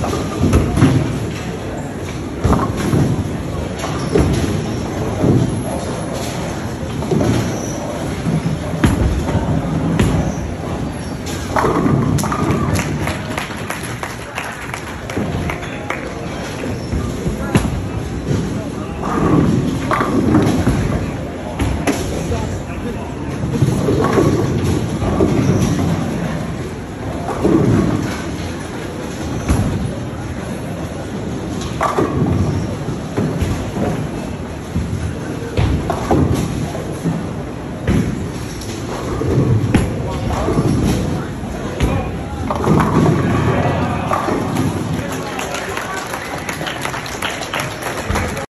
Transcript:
また。